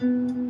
Música